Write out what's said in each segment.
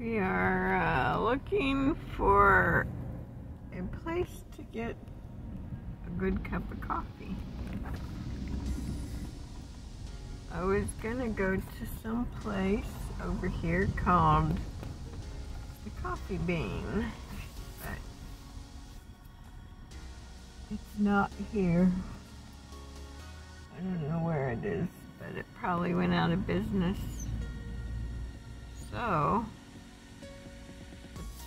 We are uh, looking for a place to get a good cup of coffee. I was gonna go to some place over here called the Coffee Bean, but it's not here. I don't know where it is, but it probably went out of business. So,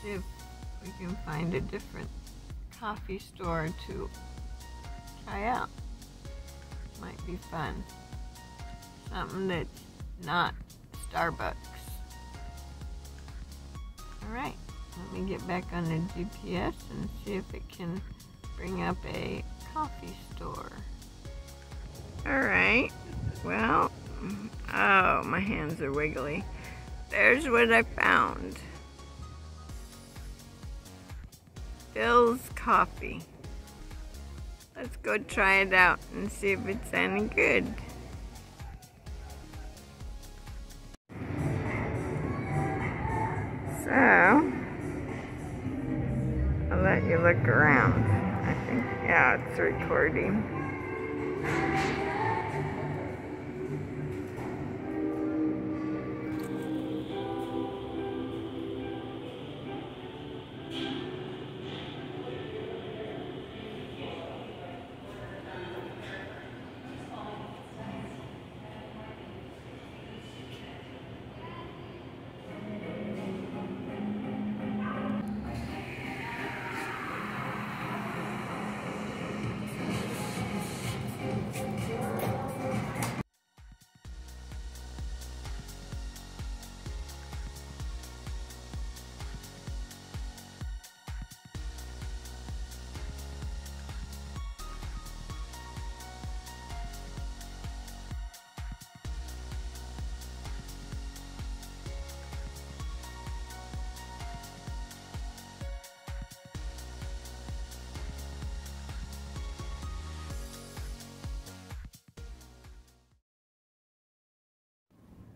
see if we can find a different coffee store to try out. Might be fun. Something that's not Starbucks. Alright, let me get back on the GPS and see if it can bring up a coffee store. Alright, well, oh, my hands are wiggly. There's what I found. Philz Coffee. Let's go try it out and see if it's any good. So, I'll let you look around. I think, yeah, it's recording.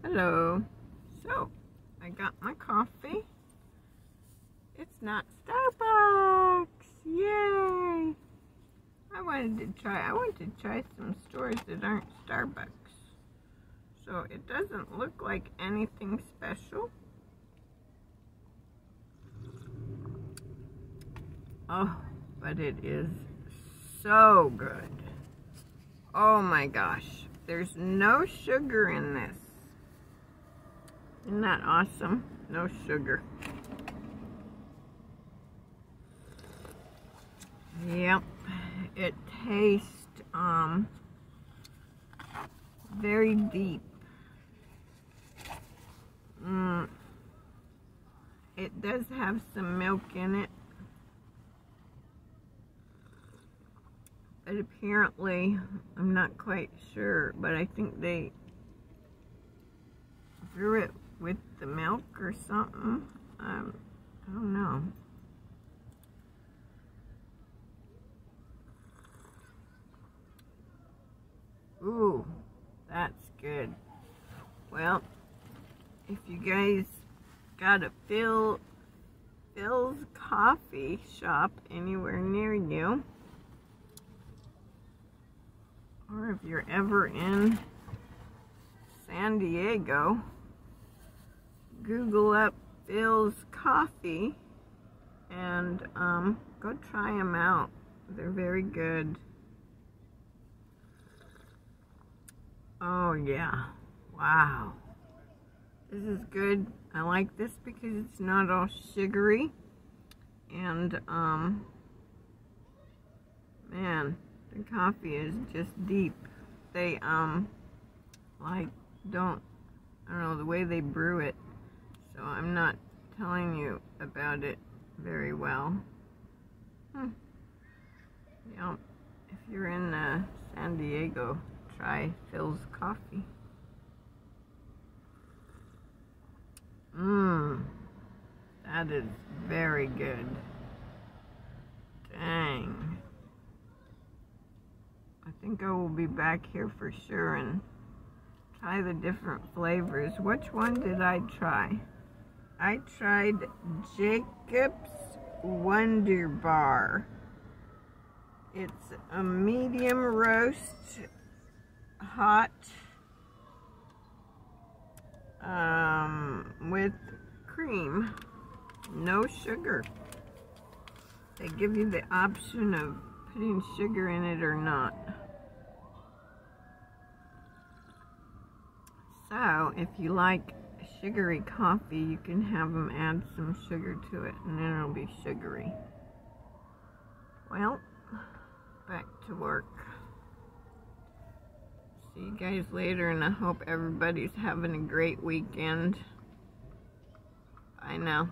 Hello. So, I got my coffee. It's not Starbucks. Yay! I wanted to try, I wanted to try some stores that aren't Starbucks. So, it doesn't look like anything special. Oh, but it is so good. Oh my gosh. There's no sugar in this. Isn't that awesome? No sugar. Yep, it tastes um, very deep. Mm. It does have some milk in it. But apparently, I'm not quite sure, but I think they brew it with the milk or something. Um, I don't know. Ooh, that's good. Well, if you guys got a Phil, Philz coffee shop anywhere near you, or if you're ever in San Diego, Google up Philz Coffee and um, go try them out. They're very good. Oh yeah, wow. This is good. I like this because it's not all sugary. And, um, man, the coffee is just deep. They, um, like, don't, I don't know, the way they brew it so I'm not telling you about it very well. Hmm. Yeah, if you're in uh, San Diego, try Philz Coffee. Mmm, that is very good. Dang. I think I will be back here for sure and try the different flavors. Which one did I try? I tried Jacob's Wonderbar. It's a medium roast, hot, um, with cream, no sugar. They give you the option of putting sugar in it or not. So, if you like sugary coffee, you can have them add some sugar to it and then it'll be sugary. Well, back to work. See you guys later and I hope everybody's having a great weekend. Bye now.